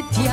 with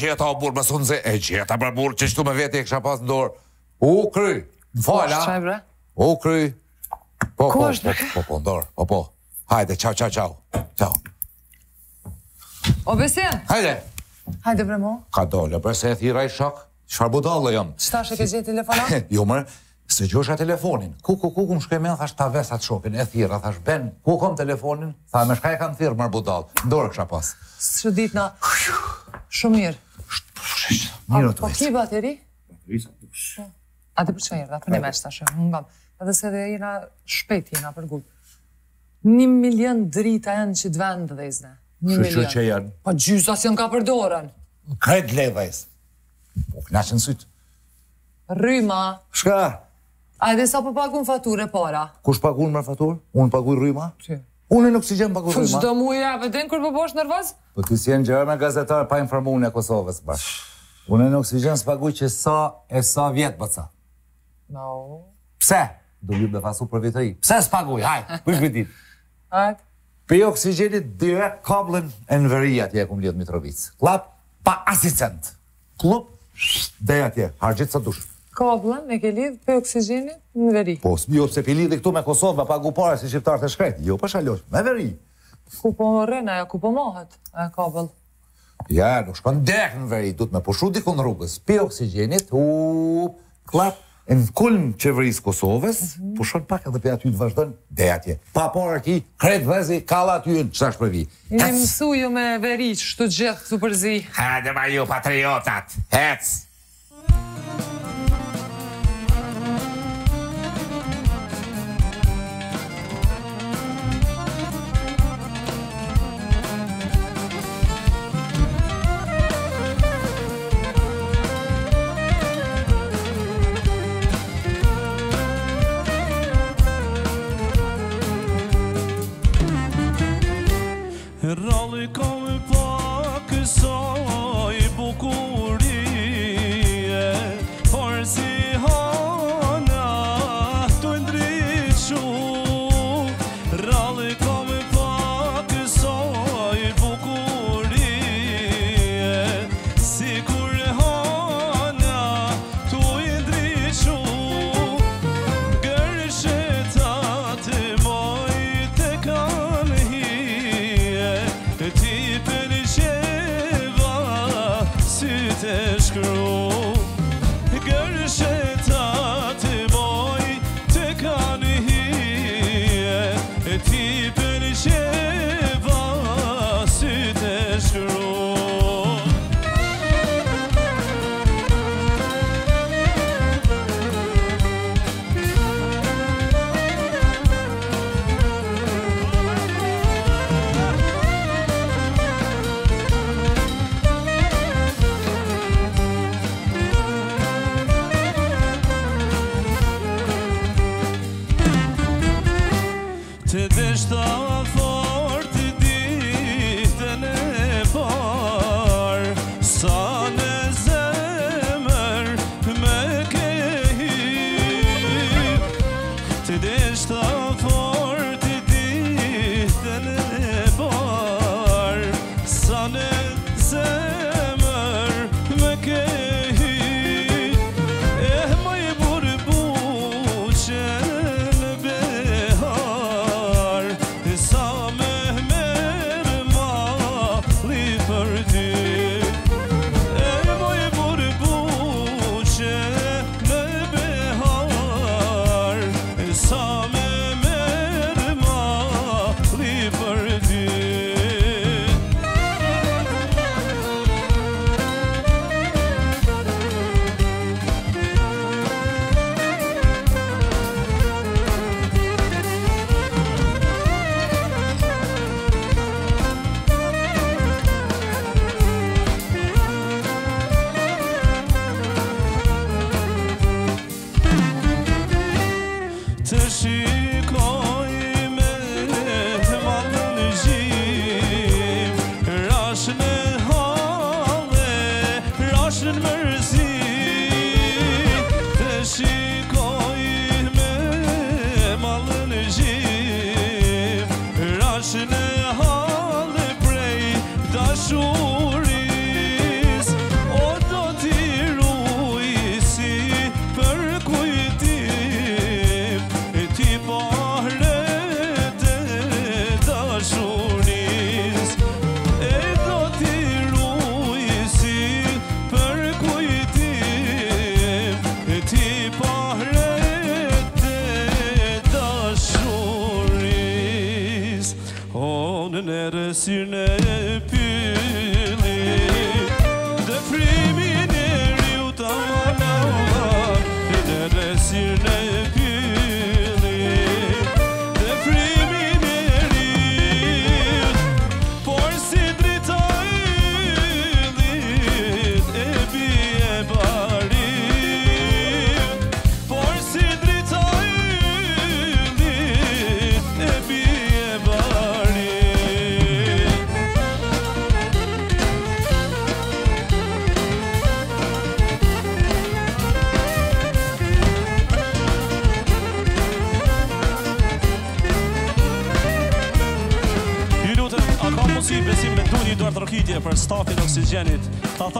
gjeta o burë, më sunë se e gjeta bra burë, që qëtu me veti e kësha pas në dorë. U kry, fala. U kry. Po, po, po, po, po, ndorë, po, po. Hajde, qau, qau, qau. Qau. O, besi. Hajde. Hajde, bre, mo. Ka dole, bre, se e thira i shok. Shfar bu dole, jëmë. Qëta shë ke gjeti telefonat? Jo, mërë, se gjosh e telefonin. Ku, ku, ku, ku, më shkoj me në, thash, ta vesat shokin, e thira, thash, ben, ku kom telefonin, tha, me shkaj kam thirë, mërë bu dole. Ndorë, kësha pas. Së dit, na, shumë mirë. Po, po, Mirë të vesë. Po kiba të ri? A të për që njërë, atë në me shta shë, më ngam. Edhe se dhe jena shpet jena për gullë. Një milion drita janë që të vendë dhe izne. Shë që janë? Po gjysa si në ka përdorën. Kret le dhe izë. Po në sytë. Rryma. Shka? A edhe sa po pagun e para? Kush pagun më fatur? Unë pagun rryma? Që? Unë në oksigen pa kurrë. Çdo muaj ja, vetëm kur po bosh nervoz? Po ti si janë me gazetar pa informuar në Kosovës bash. Unë në oksigen s'paguaj që sa e sa vjet bëca. No. Pse? Do më befasu për vitëri. Pse s'paguaj? Haj, kush më dit? Hajt. Pe jo oksigenit direkt kablën e në vëri atje e kumë lidhë Mitrovic. Klap, pa asicent. Klup, dhe atje, hargjit sa dushë kablën me ke lidh për oksigenit në veri. Po, jo, se pëllidh e këtu me Kosovë, me pagu pare si shqiptarë të shkret. Jo, pa po shalosh, me veri. Ku po më aja ku po mohet, aja kablë. Ja, nuk shkon dek në veri, du me pushu diku në rrugës, për oksigenit, u, klap, e në kulm qeverisë Kosovës, mhm. pushon pak edhe për aty të vazhdojnë, dhe atje. Pa por aki, kretë vëzi, kala aty në qëta shpërvi. Në me veri që gjithë përzi. Ha, dhe ma ju patriotat, hecë!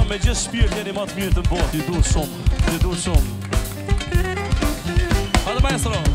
Me gjithë shpirë kjeri matë mirë të botë Ti du shumë Ti du shumë Ate maestro Ate maestro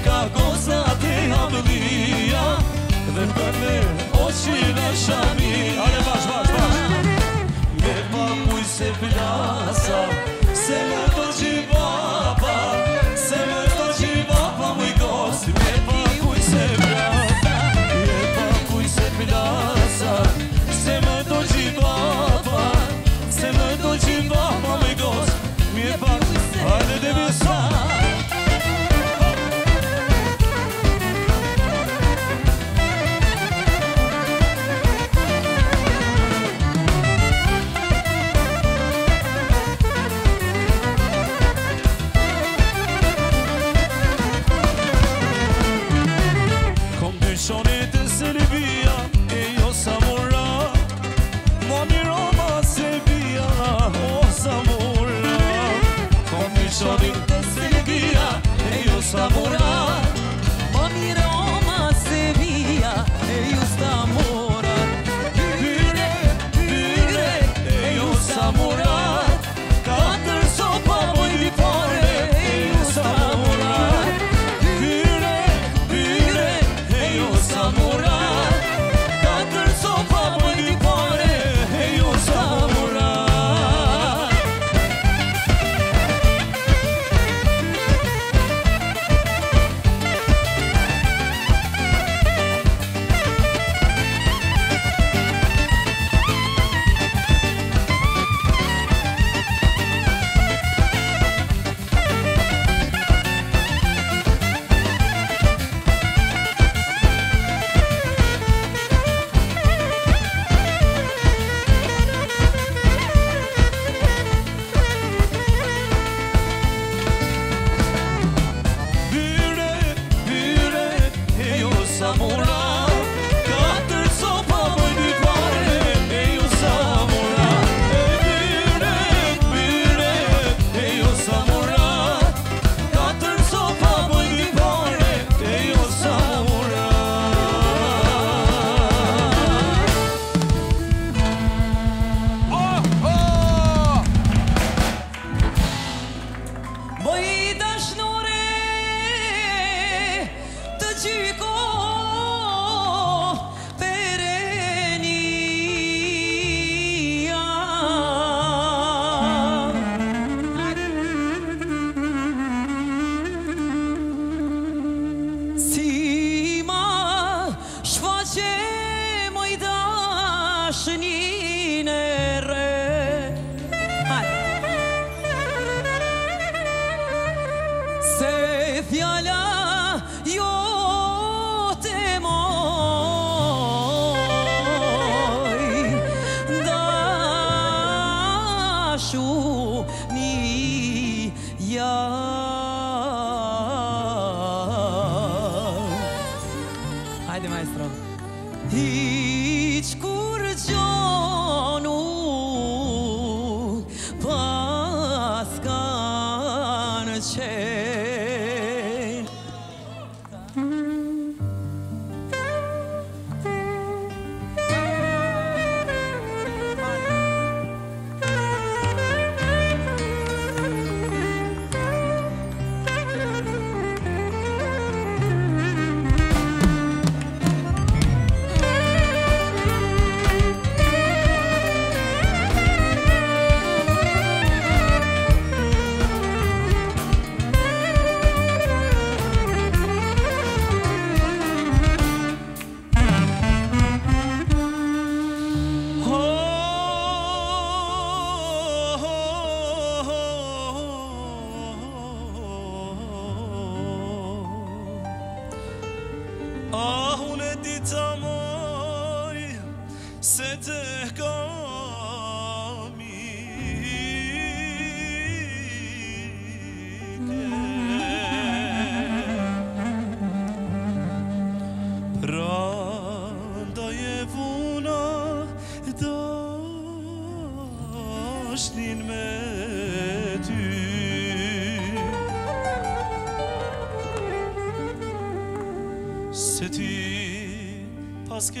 Ka gosë te atë e hapë Dhe në përpër osë që i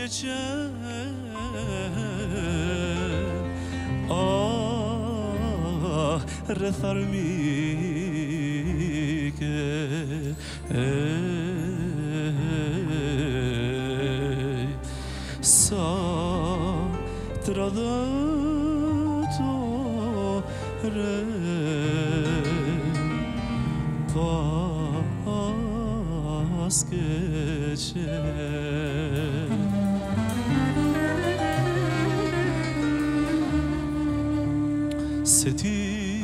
Oh, Ah rıthar mike Sa trada hasreti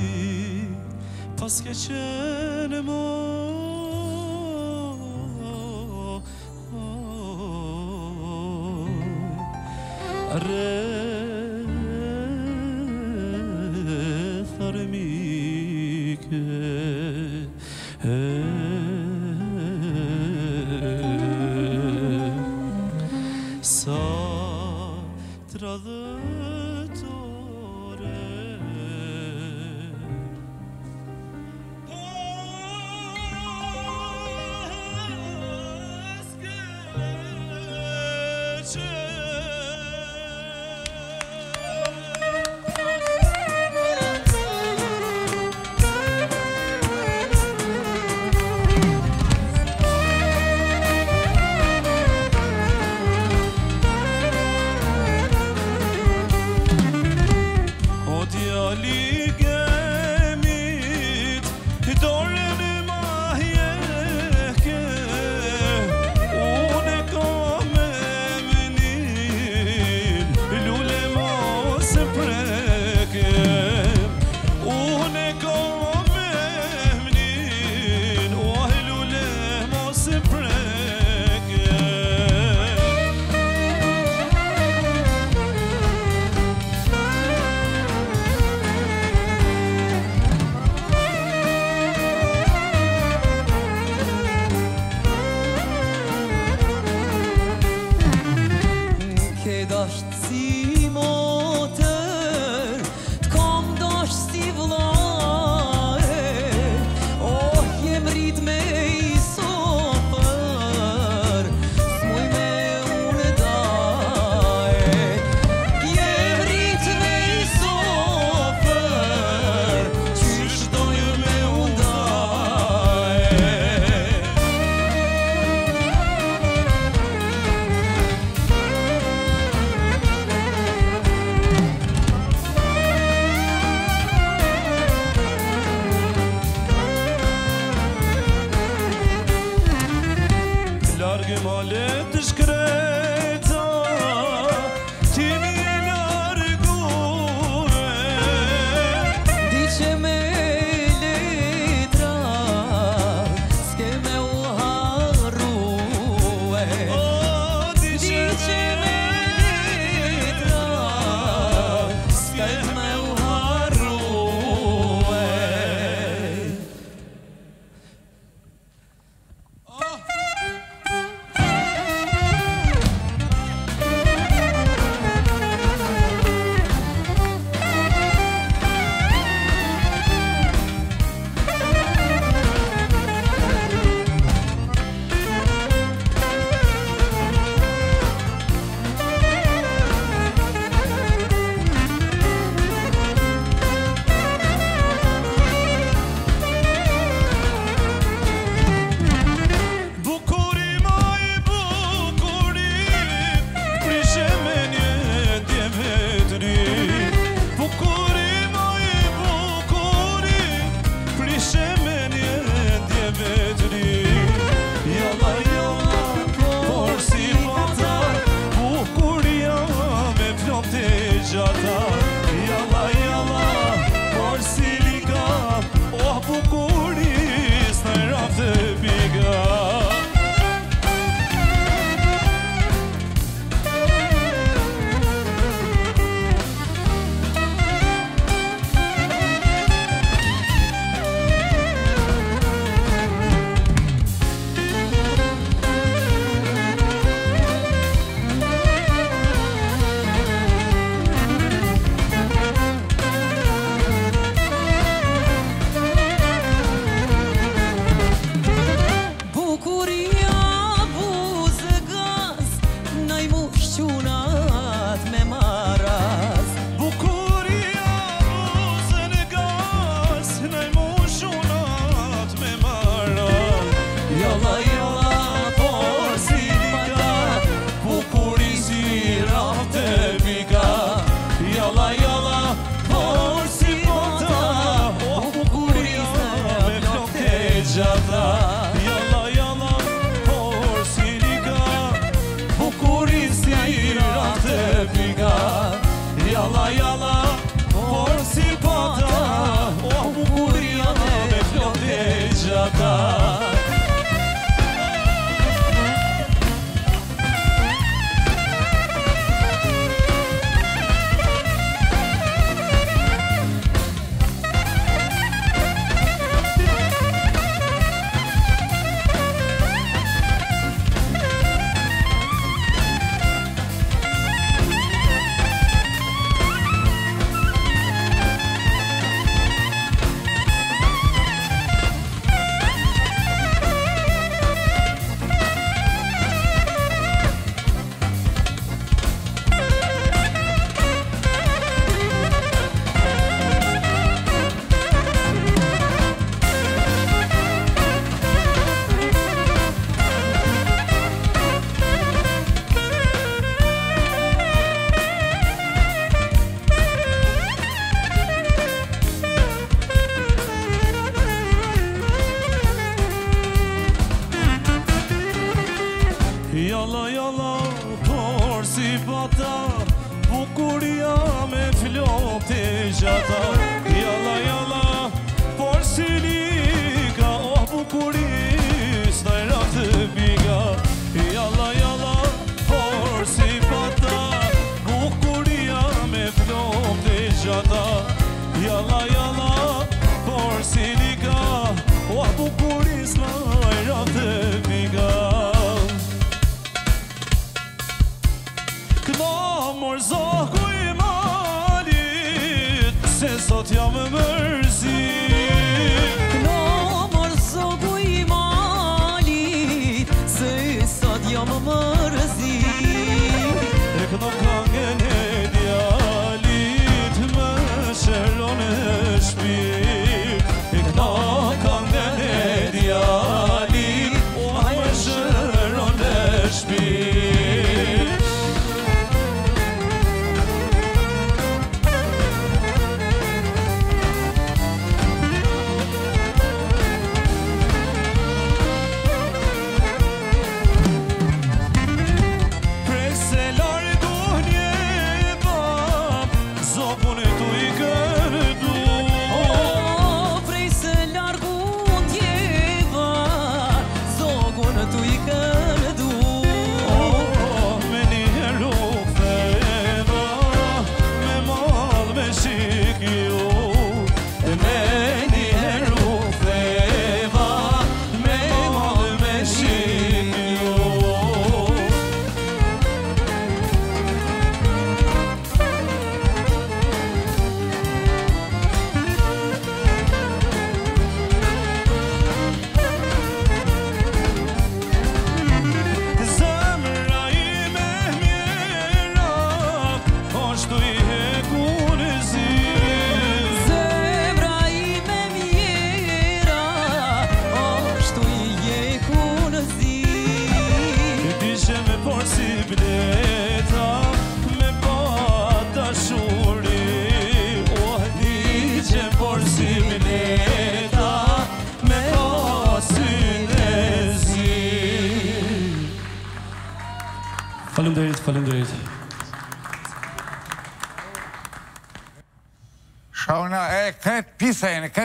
Pas geçelim o Arre friend.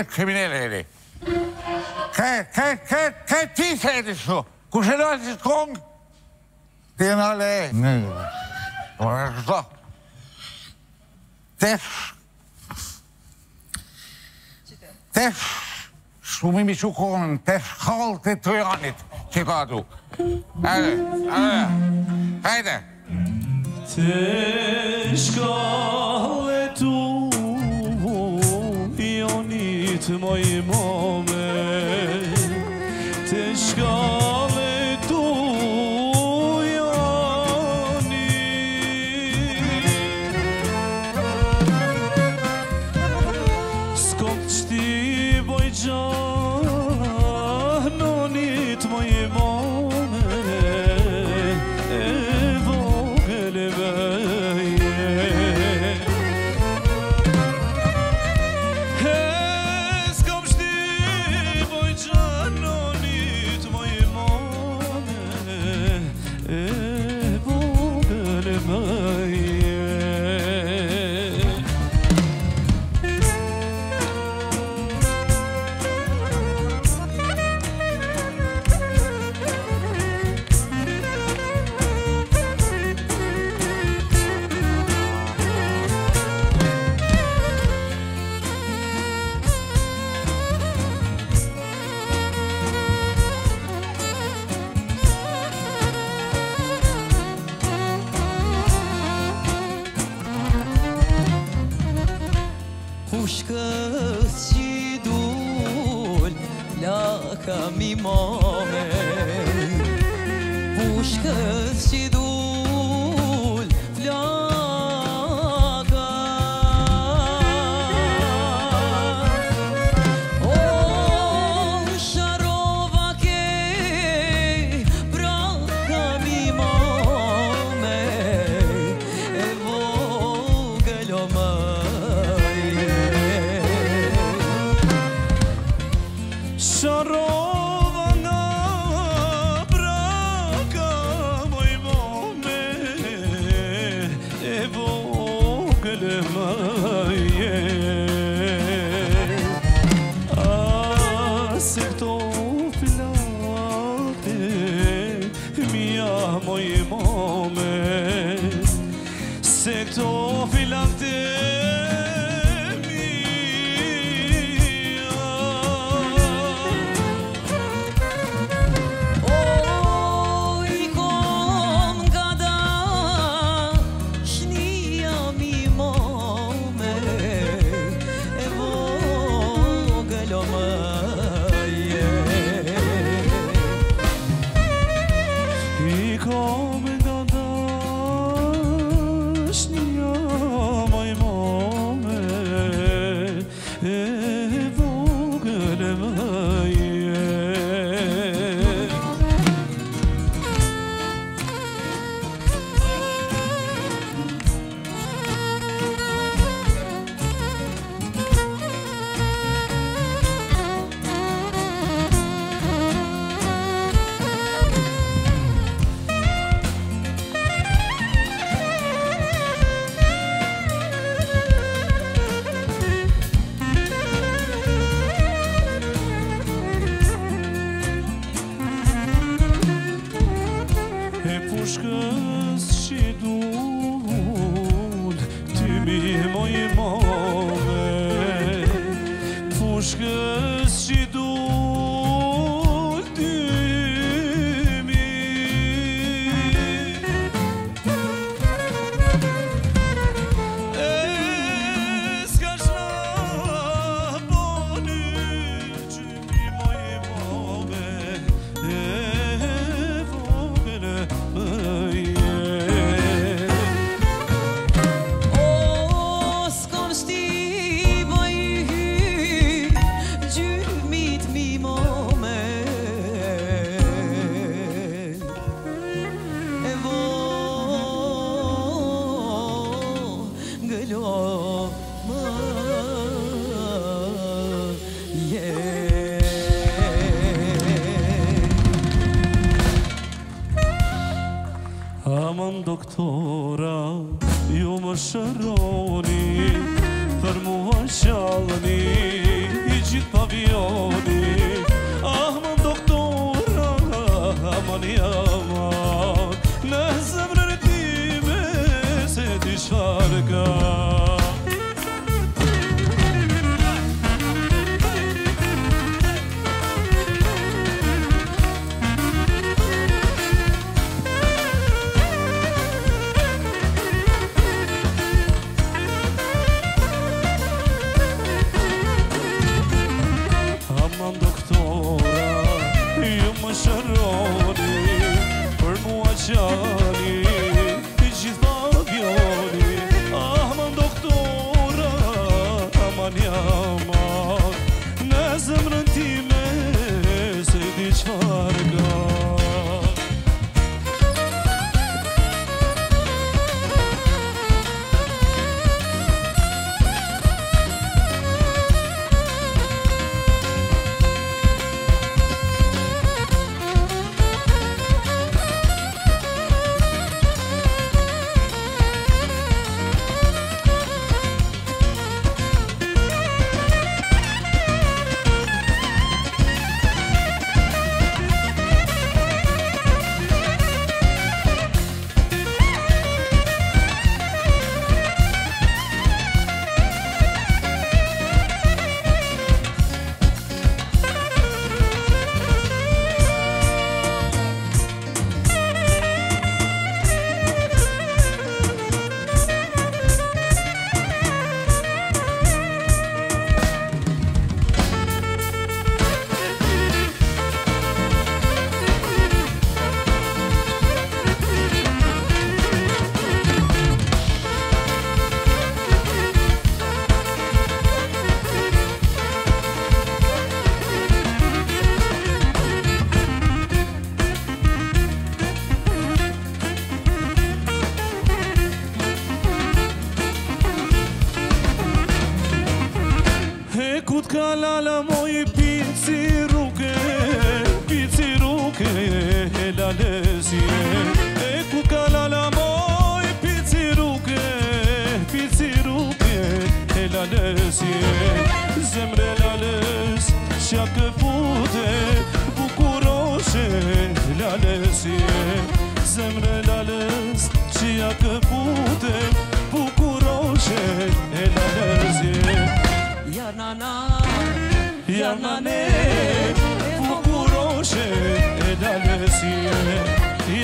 per criminele. Che, che, che, che ti sei adesso? Cucinosi con... Che non è... Non lo so. Też... Też... Sumimi su con... Też holte tujonit. Ci vado. Allora, allora. Haydi. Teşkal etun Të moymë me të shko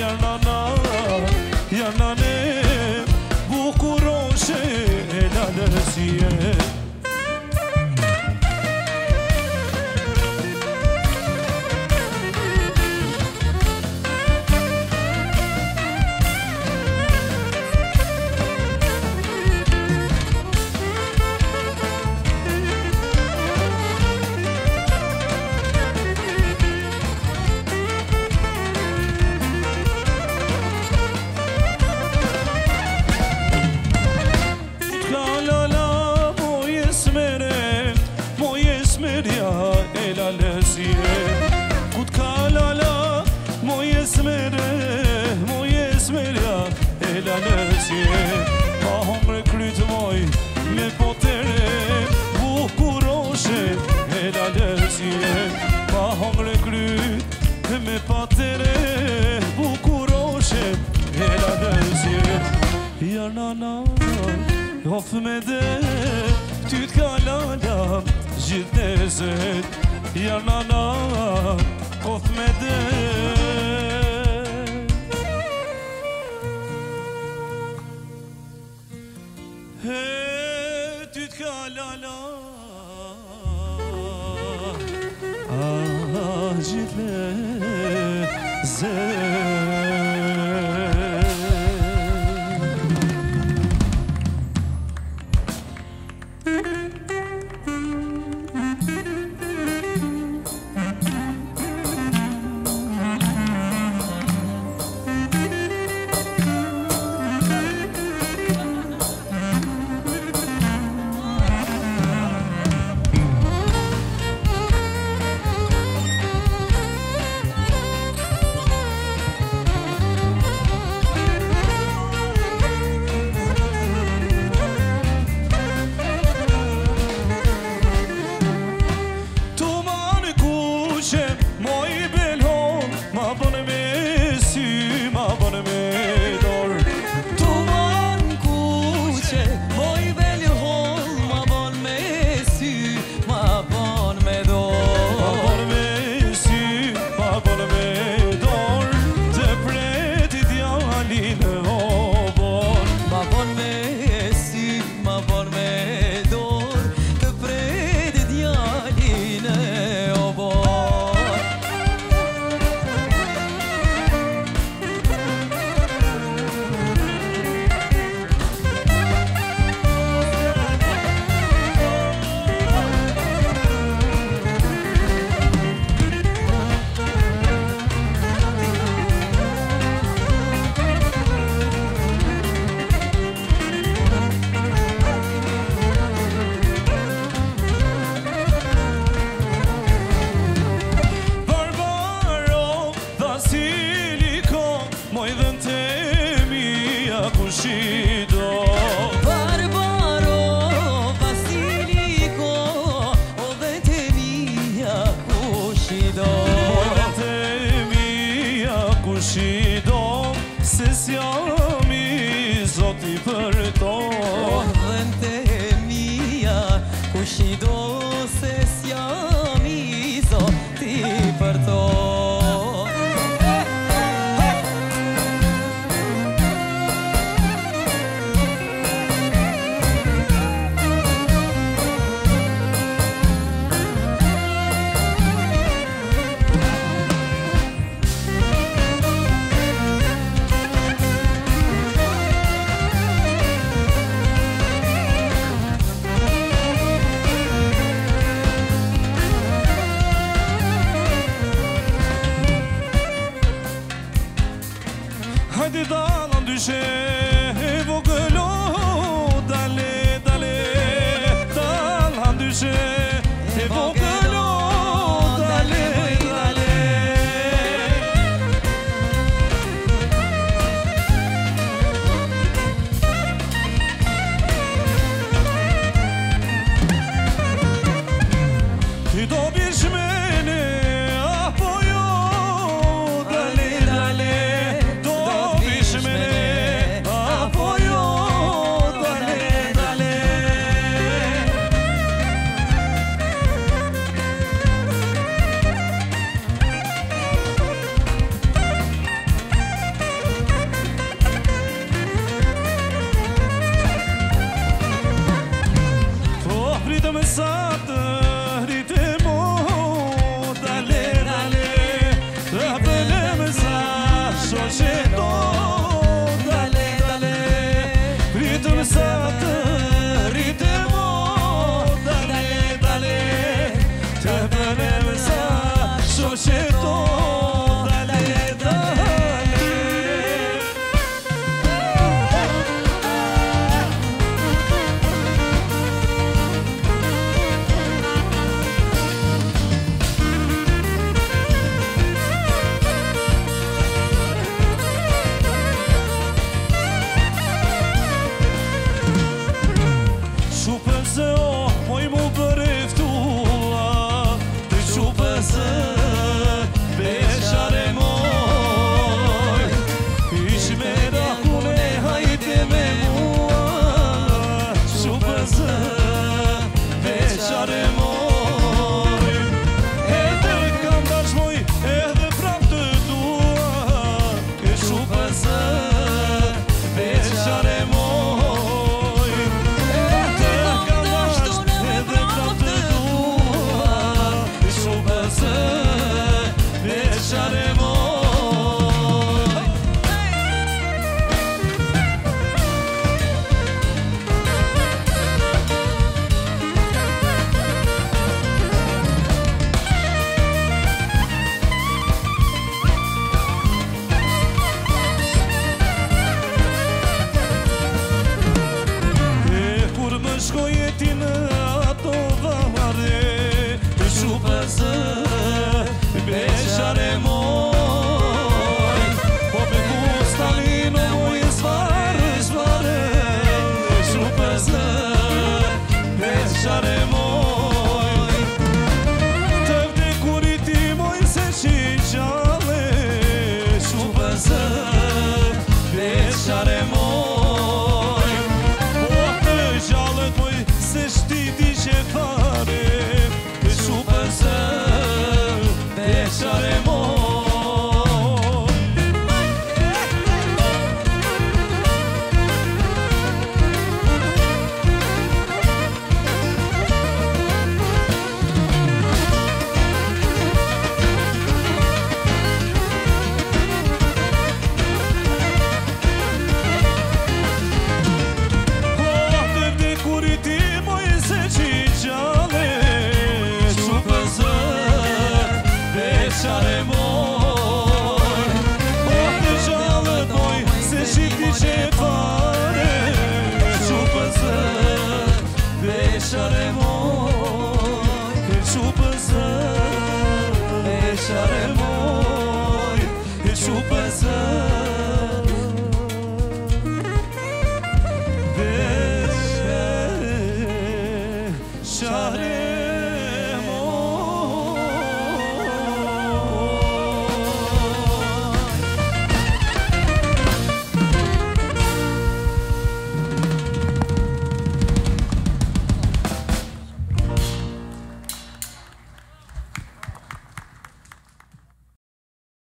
I'm no, no.